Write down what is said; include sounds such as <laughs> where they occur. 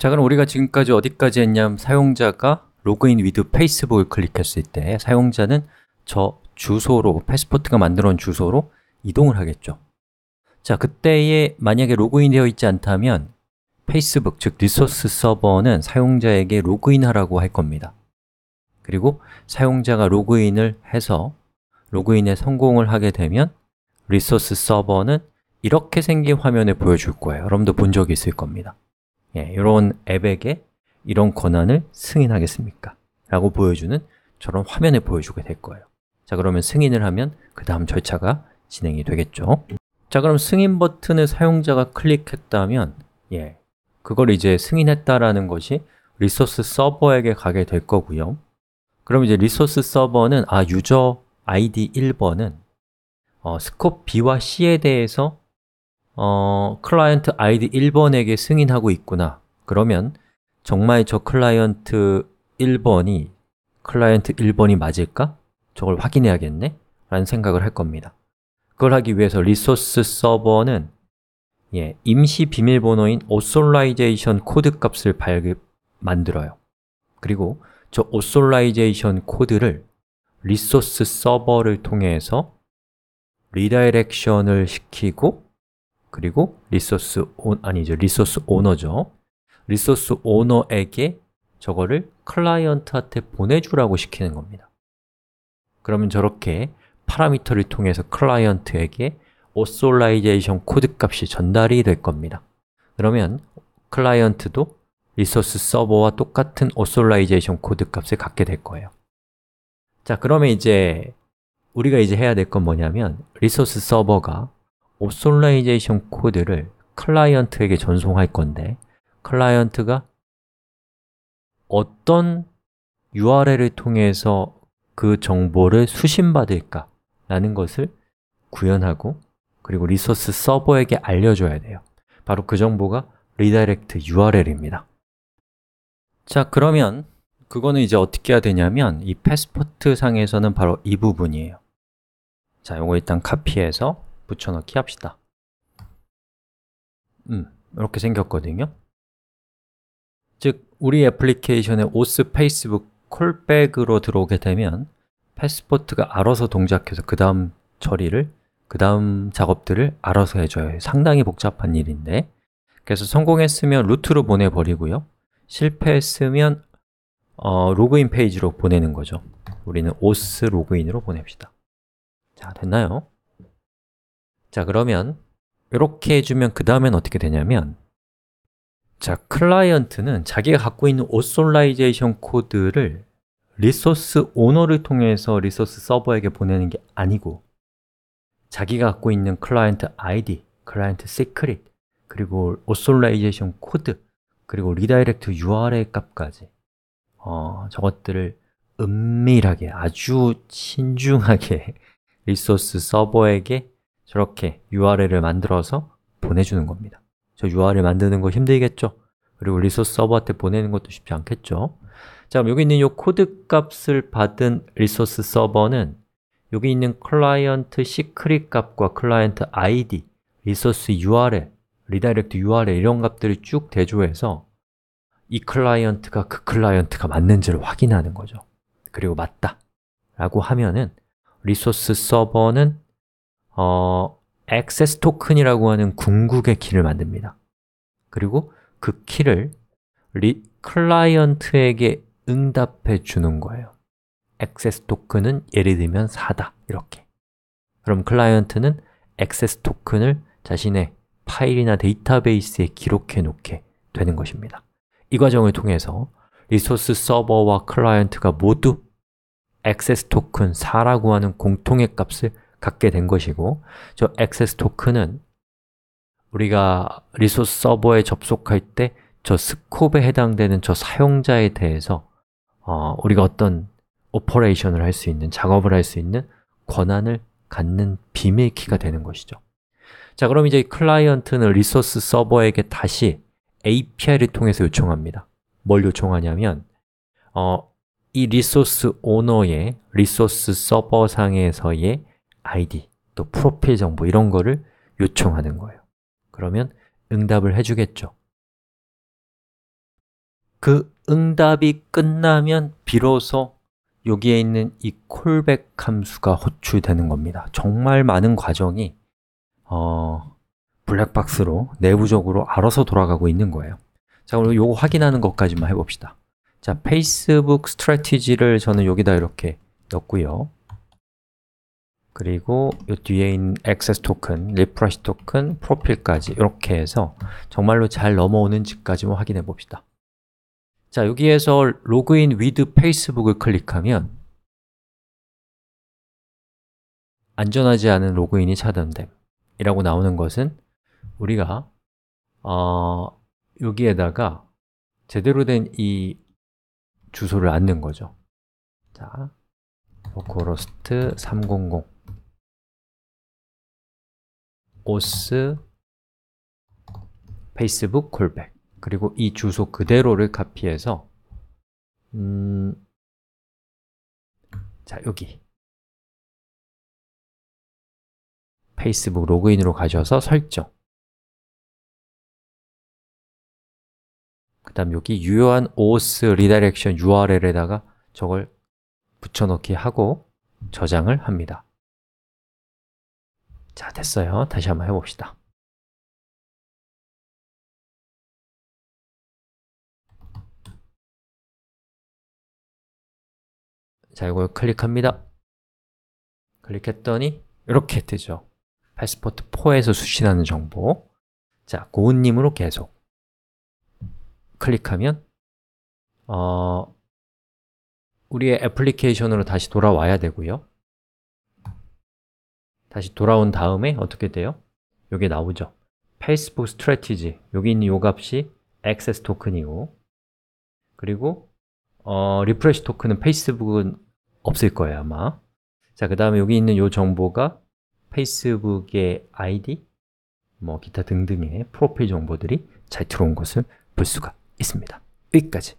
자, 그럼 우리가 지금까지 어디까지 했냐면 사용자가 Login with Facebook을 클릭했을 때 사용자는 저 주소로, Passport가 만들어 온 주소로 이동을 하겠죠. 자, 그때에 만약에 로그인 되어 있지 않다면 페이스북, 즉 리소스 서버는 사용자에게 로그인하라고 할 겁니다. 그리고 사용자가 로그인을 해서 로그인에 성공을 하게 되면 리소스 서버는 이렇게 생긴 화면을 보여줄 거예요. 여러분도 본 적이 있을 겁니다 예, 이런 앱에게 이런 권한을 승인하겠습니까? 라고 보여주는 저런 화면을 보여주게 될 거예요. 자, 그러면 승인을 하면 그 다음 절차가 진행이 되겠죠. 자, 그럼 승인 버튼을 사용자가 클릭했다면 예, 그걸 이제 승인했다라는 것이 리소스 서버에게 가게 될 거고요. 그럼 이제 리소스 서버는 아, user ID 1번은 어, scope B와 C에 대해서 어, client ID 1번에게 승인하고 있구나 그러면 정말 저 client 1번이 client 1번이 맞을까? 저걸 확인해야겠네? 라는 생각을 할 겁니다 그걸 하기 위해서 리소스 서버는 예, 임시 비밀번호인 authorization 코드 값을 발급, 만들어요 그리고 저 authorization 코드를 리소스 서버를 통해서 redirection을 시키고 그리고 resource 온, 아니죠, resource owner죠. resource owner에게 저거를 client한테 보내주라고 시키는 겁니다. 그러면 저렇게 파라미터를 통해서 client에게 authorization 코드 값이 전달이 될 겁니다. 그러면 client도 resource server와 똑같은 authorization 코드 값을 갖게 될 거예요. 자, 그러면 이제 우리가 이제 해야 될 건 뭐냐면 리소스 서버가 authorization 코드를 client에게 전송할 건데 client가 어떤 URL을 통해서 그 정보를 수신받을까 라는 것을 구현하고 그리고 리소스 서버에게 알려줘야 돼요. 바로 그 정보가 redirect URL입니다. 자, 그러면 그거는 이제 어떻게 해야 되냐면 이 패스포트 상에서는 바로 이 부분이에요. 자, 이거 일단 카피해서 붙여넣기 합시다. 음, 이렇게 생겼거든요. 즉, 우리 애플리케이션에 오스 페이스북 콜백으로 들어오게 되면 패스포트가 알아서 동작해서 그 다음 처리를, 그 다음 작업들을 알아서 해줘요. 상당히 복잡한 일인데. 그래서 성공했으면 루트로 보내버리고요. 실패했으면 어, 로그인 페이지로 보내는 거죠. 우리는 오스 로그인으로 보냅시다. 자, 됐나요? 자, 그러면 이렇게 해주면 그 다음엔 어떻게 되냐면 자, 클라이언트는 자기가 갖고 있는 authorization 코드를 resource 오너를 통해서 resource 서버에게 보내는 게 아니고 자기가 갖고 있는 클라이언트 ID, 클라이언트 secret, 그리고 authorization 코드, 그리고 redirect URL 값까지 어, 저것들을 은밀하게, 아주 신중하게 <laughs> resource 서버에게 저렇게 URL을 만들어서 보내주는 겁니다 저 URL 만드는 거 힘들겠죠? 그리고 resource 서버한테 보내는 것도 쉽지 않겠죠? 자, 그럼 여기 있는 이 코드 값을 받은 resource 서버는 여기 있는 클라이언트 secret 값과 클라이언트 ID, resource URL, redirect URL 이런 값들을 쭉 대조해서 이 클라이언트가 그 클라이언트가 맞는지를 확인하는 거죠 그리고 맞다 라고 하면은 resource 서버는 어, 액세스 토큰이라고 하는 궁극의 키를 만듭니다. 그리고 그 키를 리, 클라이언트에게 응답해 주는 거예요. 액세스 토큰은 예를 들면 4다 이렇게. 그럼 클라이언트는 액세스 토큰을 자신의 파일이나 데이터베이스에 기록해 놓게 되는 것입니다. 이 과정을 통해서 resource 서버와 클라이언트가 모두 액세스 토큰 4라고 하는 공통의 값을 갖게 된 것이고 저 액세스 토큰은 우리가 resource 서버에 접속할 때 저 scope에 해당되는 저 사용자에 대해서 어, 우리가 어떤 오퍼레이션을 할 수 있는, 작업을 할 수 있는 권한을 갖는 비밀키가 되는 것이죠. 자, 그럼 이제 클라이언트는 resource 서버에게 다시 API를 통해서 요청합니다. 뭘 요청하냐면 어, 이 resource 오너의 resource 서버 상에서의 ID, 또 프로필 정보 이런 거를 요청하는 거예요. 그러면 응답을 해주겠죠. 그 응답이 끝나면 비로소 여기에 있는 이 callback 함수가 호출되는 겁니다. 정말 많은 과정이 어, 블랙박스로 내부적으로 알아서 돌아가고 있는 거예요. 자, 그럼 요거 확인하는 것까지만 해봅시다. 자, Facebook Strategy를 저는 여기다 이렇게 넣고요 그리고 이 뒤에 있는 액세스 토큰, refresh 토큰, 프로필까지 이렇게 해서 정말로 잘 넘어오는지까지 만 확인해 봅시다. 자, 여기에서 Login with Facebook을 클릭하면 안전하지 않은 로그인이 차단됨 이라고 나오는 것은 우리가 어, 여기에다가 제대로 된 이 주소를 안 넣은 거죠. 자, localhost 300 auth facebook callback. 그리고 이 주소 그대로를 카피해서 음, 자, 여기. 페이스북 로그인으로 가셔서 설정. 그 다음 여기 유효한 OAuth redirection URL에다가 저걸 붙여넣기 하고 저장을 합니다 자, 됐어요. 다시 한번 해봅시다. 자, 이걸 클릭합니다. 클릭했더니 이렇게 뜨죠. 패스포트 4에서 수신하는 정보. 자, 고은님으로 계속 클릭하면 어, 우리의 애플리케이션으로 다시 돌아와야 되고요 다시 돌아온 다음에 어떻게 돼요? 여기 나오죠. Facebook Strategy. 여기 있는 요 값이 액세스 토큰이고 그리고 어, refresh 토큰은 페이스북은 없을 거예요 아마. 자, 그 다음에 여기 있는 요 정보가 페이스북의 아이디? 뭐 기타 등등의 프로필 정보들이 잘 들어온 것을 볼 수가 있습니다. 여기까지